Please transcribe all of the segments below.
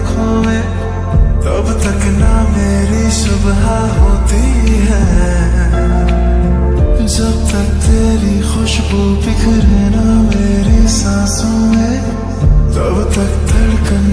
खोए तब तक ना मेरी सुबह होती है। जब तक तेरी खुशबू बिखरे ना मेरी सांसों में, तब तक धड़कन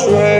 astray.